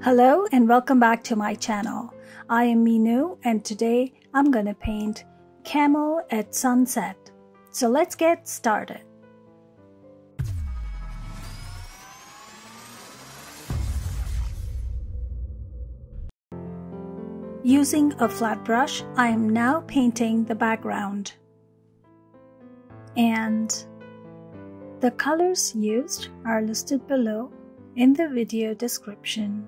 Hello and welcome back to my channel. I am Meenu and today I'm gonna paint camel at sunset. So let's get started. Using a flat brush, I am now painting the background. And the colors used are listed below in the video description.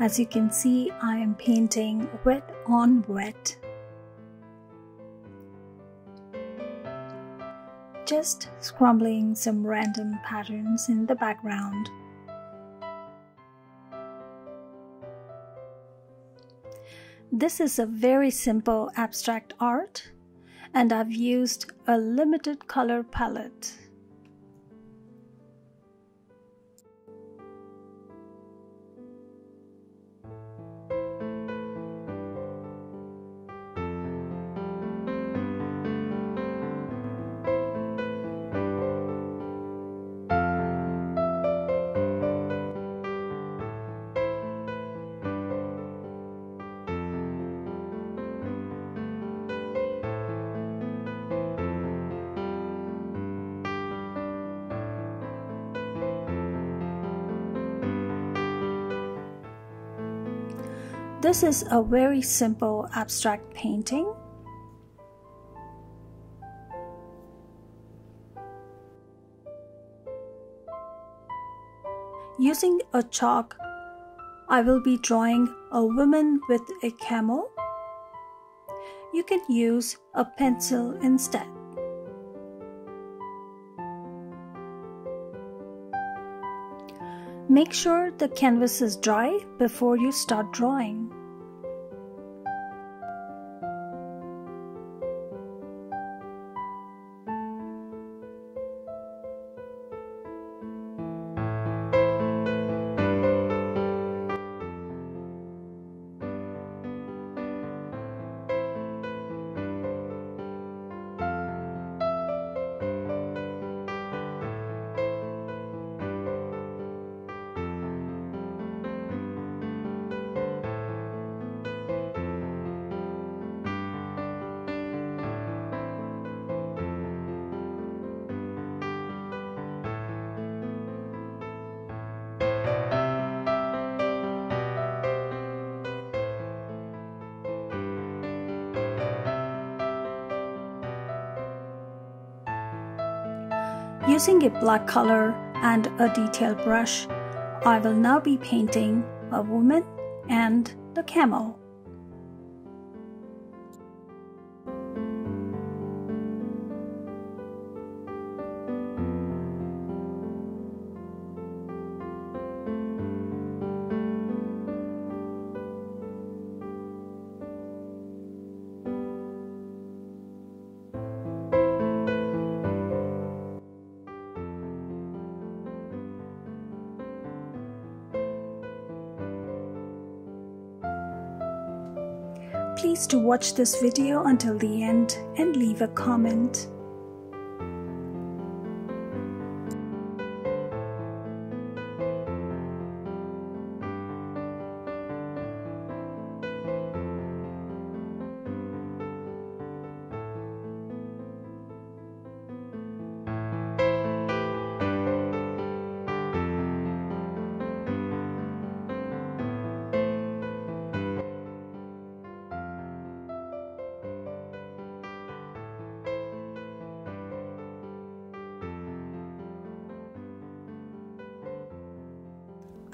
As you can see, I am painting wet on wet. Just scumbling some random patterns in the background. This is a very simple abstract art and I've used a limited color palette. This is a very simple abstract painting. Using a chalk, I will be drawing a woman with a camel. You can use a pencil instead. Make sure the canvas is dry before you start drawing. Using a black color and a detail brush, I will now be painting a woman and the camel. Please to watch this video until the end and leave a comment.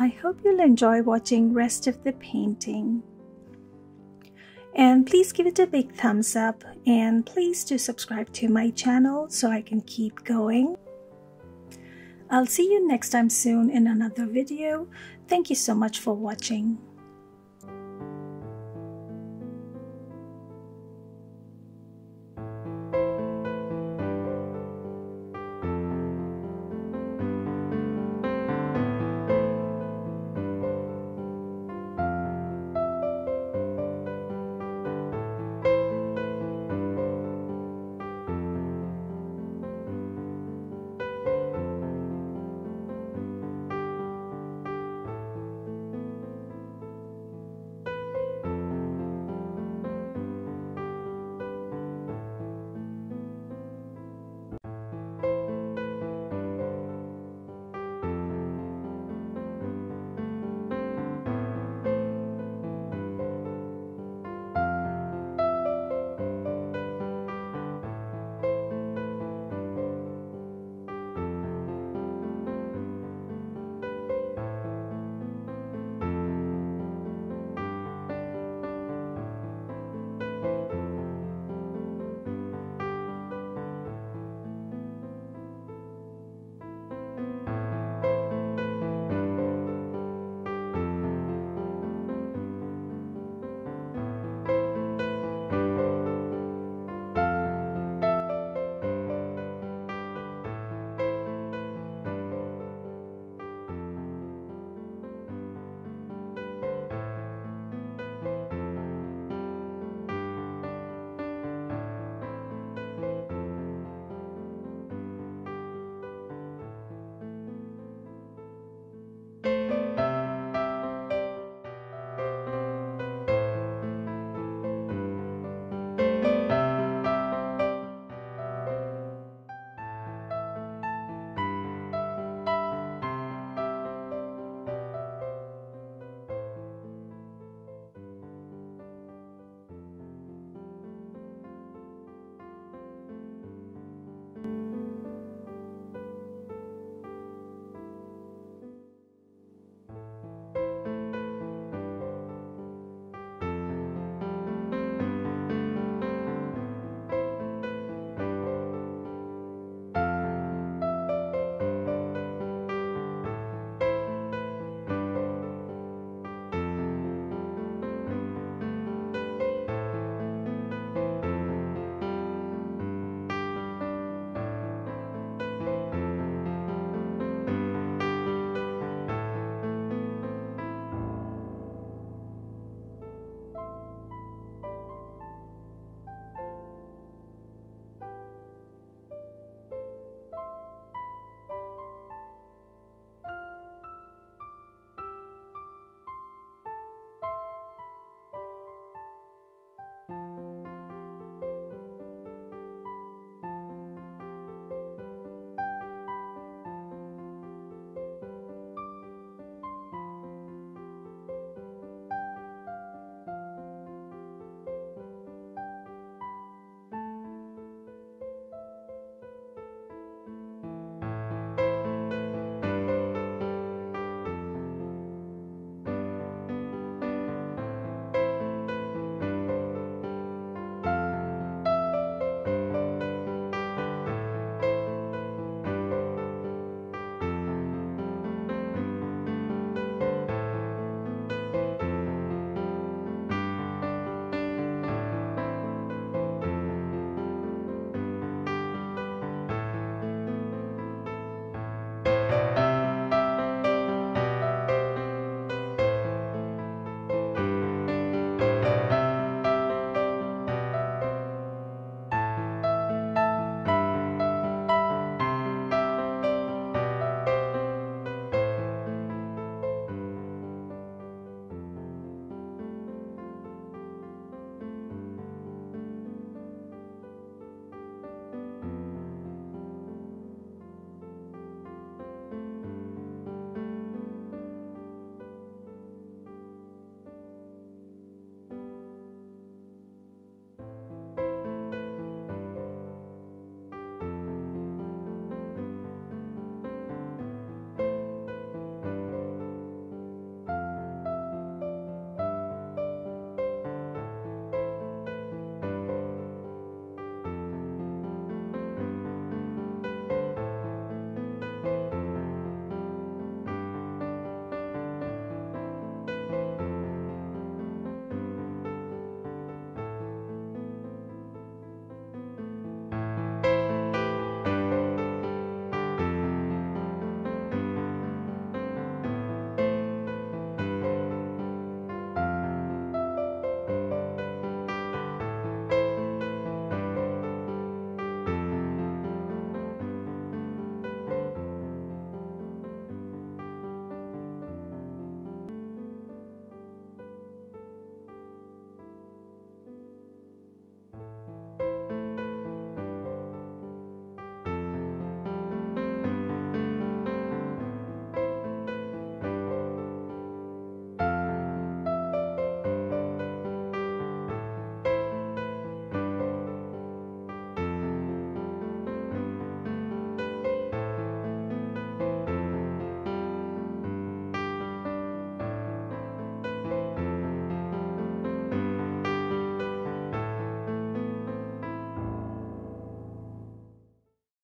I hope you'll enjoy watching rest of the painting. And please give it a big thumbs up and please do subscribe to my channel so I can keep going. I'll see you next time soon in another video. Thank you so much for watching.